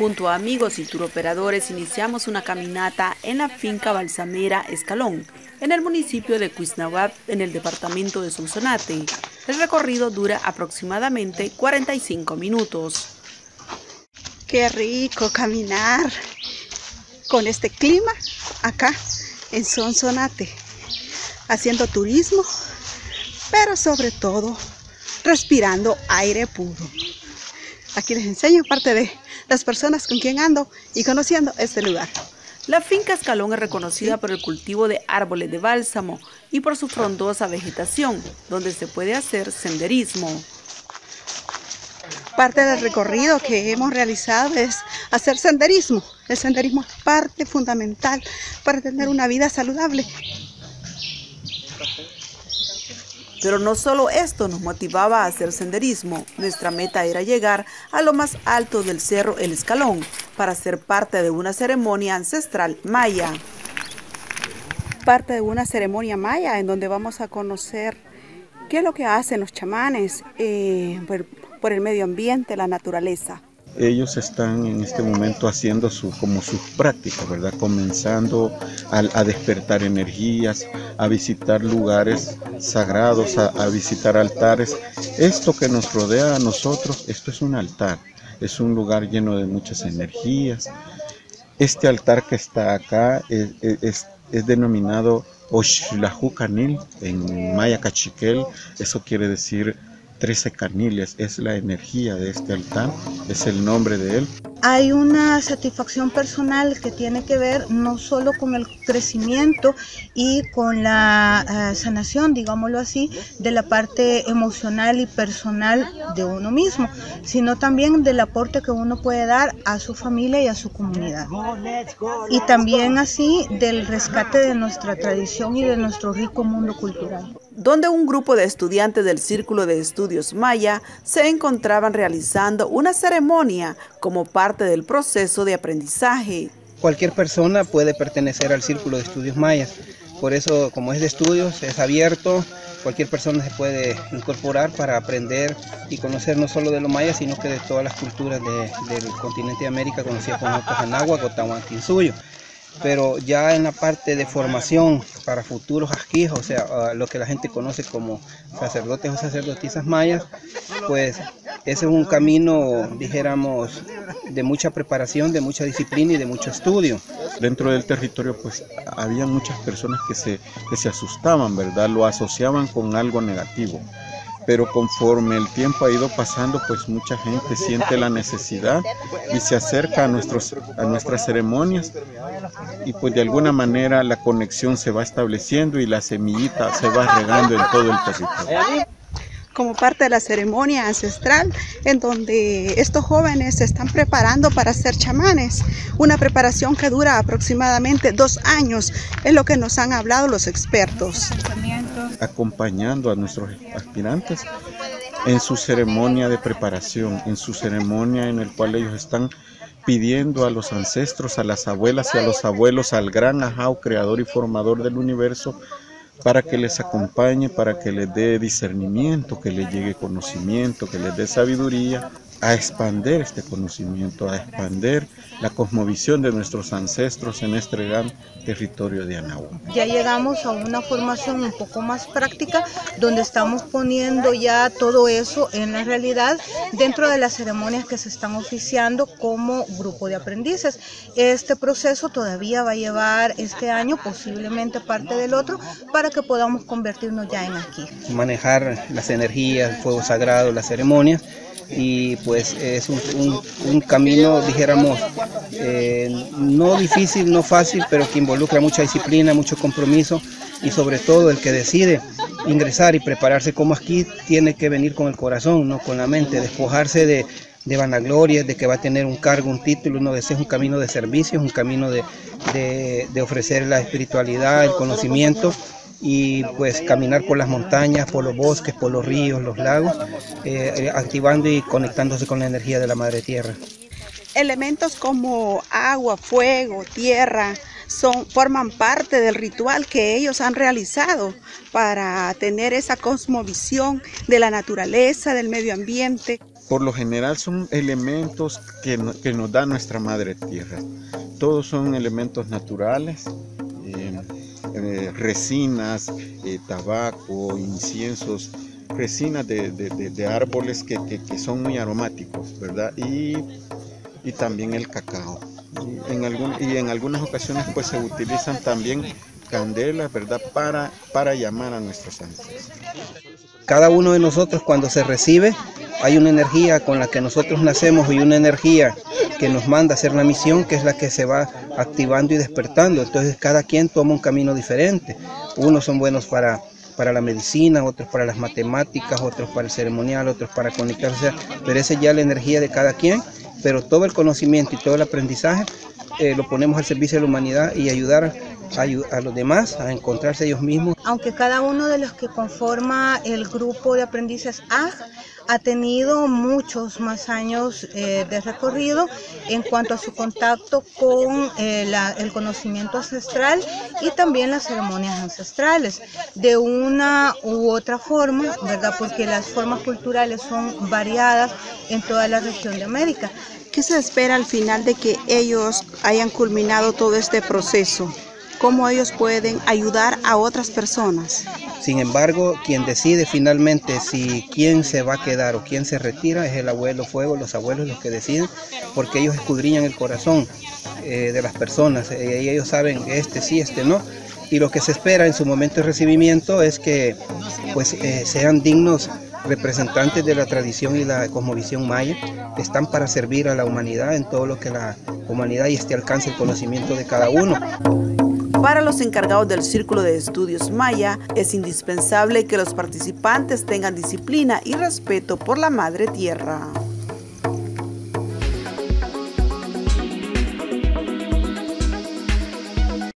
Junto a amigos y turoperadores iniciamos una caminata en la finca Balsamera Escalón, en el municipio de Cuisnahuat, en el departamento de Sonsonate. El recorrido dura aproximadamente 45 minutos. Qué rico caminar con este clima acá en Sonsonate, haciendo turismo, pero sobre todo respirando aire puro. Aquí les enseño parte de las personas con quien ando y conociendo este lugar. La finca Escalón es reconocida por el cultivo de árboles de bálsamo y por su frondosa vegetación, donde se puede hacer senderismo. Parte del recorrido que hemos realizado es hacer senderismo. El senderismo es parte fundamental para tener una vida saludable. Pero no solo esto nos motivaba a hacer senderismo, nuestra meta era llegar a lo más alto del cerro El Escalón para ser parte de una ceremonia ancestral maya. Parte de una ceremonia maya en donde vamos a conocer qué es lo que hacen los chamanes eh, por, por el medio ambiente, la naturaleza ellos están en este momento haciendo su, como sus prácticas, ¿verdad? Comenzando a, despertar energías, a visitar lugares sagrados, a, visitar altares. Esto que nos rodea a nosotros, esto es un altar, es un lugar lleno de muchas energías. Este altar que está acá es, es, es denominado en maya cachiquel, eso quiere decir 13 caniles, es la energía de este altar, es el nombre de él. Hay una satisfacción personal que tiene que ver no solo con el crecimiento y con la uh, sanación, digámoslo así, de la parte emocional y personal de uno mismo, sino también del aporte que uno puede dar a su familia y a su comunidad. Y también así del rescate de nuestra tradición y de nuestro rico mundo cultural donde un grupo de estudiantes del Círculo de Estudios Maya se encontraban realizando una ceremonia como parte del proceso de aprendizaje. Cualquier persona puede pertenecer al Círculo de Estudios Mayas, por eso como es de estudios, es abierto, cualquier persona se puede incorporar para aprender y conocer no solo de los mayas, sino que de todas las culturas del continente de América, conocida como Anáhuac o suyo pero ya en la parte de formación para futuros asquijos, o sea, lo que la gente conoce como sacerdotes o sacerdotisas mayas, pues ese es un camino, dijéramos, de mucha preparación, de mucha disciplina y de mucho estudio. Dentro del territorio, pues había muchas personas que se, que se asustaban, ¿verdad? Lo asociaban con algo negativo pero conforme el tiempo ha ido pasando, pues mucha gente siente la necesidad y se acerca a, nuestros, a nuestras ceremonias y pues de alguna manera la conexión se va estableciendo y la semillita se va regando en todo el territorio como parte de la ceremonia ancestral en donde estos jóvenes se están preparando para ser chamanes. Una preparación que dura aproximadamente dos años, es lo que nos han hablado los expertos. Acompañando a nuestros aspirantes en su ceremonia de preparación, en su ceremonia en el cual ellos están pidiendo a los ancestros, a las abuelas y a los abuelos, al gran Ajao, creador y formador del universo, para que les acompañe, para que les dé discernimiento, que les llegue conocimiento, que les dé sabiduría, a expander este conocimiento, a expander la cosmovisión de nuestros ancestros en este gran territorio de Anahuac. Ya llegamos a una formación un poco más práctica donde estamos poniendo ya todo eso en la realidad dentro de las ceremonias que se están oficiando como grupo de aprendices. Este proceso todavía va a llevar este año, posiblemente parte del otro, para que podamos convertirnos ya en aquí. Manejar las energías, el fuego sagrado, las ceremonias y pues es un, un, camino, dijéramos, eh, no difícil, no fácil, pero que involucra mucha disciplina, mucho compromiso y sobre todo el que decide ingresar y prepararse como aquí tiene que venir con el corazón, no con la mente, despojarse de, de vanagloria, de que va a tener un cargo, un título, no, ese es un camino de servicio, es un camino de, de, de ofrecer la espiritualidad, el conocimiento y pues caminar por las montañas, por los bosques, por los ríos, los lagos, eh, activando y conectándose con la energía de la madre tierra. Elementos como agua, fuego, tierra, son, forman parte del ritual que ellos han realizado para tener esa cosmovisión de la naturaleza, del medio ambiente. por lo general son elementos que, que nos da nuestra madre tierra. Todos son elementos naturales, eh, eh, resinas, tabaco, inciensos, resinas de, árboles que, son muy aromáticos, ¿verdad? Y, también el cacao. Y en, algún, y en algunas ocasiones pues se utilizan también candelas, ¿verdad? Para, para llamar a nuestros ángeles. Cada uno de nosotros cuando se recibe hay una energía con la que nosotros nacemos y una energía que nos manda a hacer la misión que es la que se va activando y despertando. Entonces cada quien toma un camino diferente. Unos son buenos para para la medicina, otros para las matemáticas, otros para el ceremonial, otros para conectarse, pero esa es ya la energía de cada quien, pero todo el conocimiento y todo el aprendizaje eh, lo ponemos al servicio de la humanidad y ayudar a, los demás a encontrarse ellos mismos. Aunque cada uno de los que conforma el grupo de aprendices AG ha tenido muchos más años eh, de recorrido en cuanto a su contacto con eh, el conocimiento ancestral y también las ceremonias ancestrales, de una u otra forma, ¿verdad? Porque las formas culturales son variadas en toda la región de América. ¿Qué se espera al final de que ellos hayan culminado todo este proceso? cómo ellos pueden ayudar a otras personas. Sin embargo, quien decide finalmente si quién se va a quedar o quién se retira es el abuelo fuego, los abuelos los que deciden, porque ellos escudriñan el corazón eh, de las personas eh, y ellos saben este sí, este no. Y lo que se espera en su momento de recibimiento es que pues, eh, sean dignos representantes de la tradición y la cosmovisión maya, que están para servir a la humanidad en todo lo que la humanidad y este alcance el conocimiento de cada uno. Para los encargados del Círculo de Estudios Maya, es indispensable que los participantes tengan disciplina y respeto por la Madre Tierra.